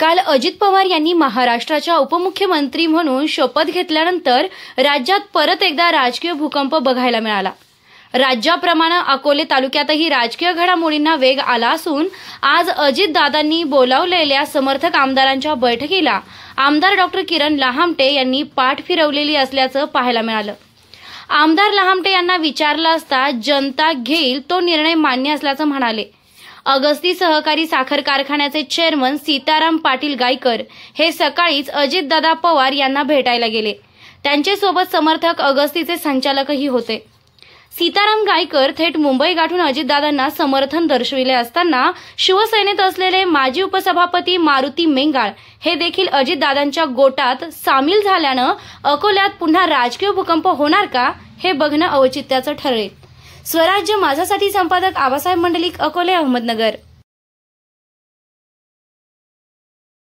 काल अजित पवार यांनी महाराष्ट्राच्या उपमुख्यमंत्री म्हणून शपथ घेतल्यानंतर राज्यात परत एकदा राजकीय भूकंप बघायला मिळाला. राज्याप्रमाणे अकोले तालुक्यातही राजकीय घडामोडींना वेग आला असून आज अजितदादांनी बोलावलेल्या समर्थक आमदारांच्या बैठकीला आमदार डॉक्टर किरण लहामटे यांनी पाठ फिरवलेली असल्याचं पाहायला मिळालं. आमदार लहामटे यांना विचारलं असता जनता घेईल तो निर्णय मान्य असल्याचं म्हणाले. अगस्ती सहकारी साखर कारखान्याचे चेअरमन सीताराम पाटील गायकर हे सकाळीच अजितदादा पवार यांना भेटायला गेले. त्यांच्यासोबत समर्थक अगस्तीचे संचालकही होते. सीताराम गायकर थेट मुंबई गाठून अजितदादांना समर्थन दर्शविले असताना शिवसेनेत असलेले माजी उपसभापती मारुती मेंगाळ हे देखील अजितदादांच्या गोटात सामील झाल्यानं अकोल्यात पुन्हा राजकीय भूकंप होणार का हे बघणं औचित्याचं ठरेल. स्वराज्य माझ्यासाठी संपादक आबासाहेब मंडलिक अकोले अहमदनगर.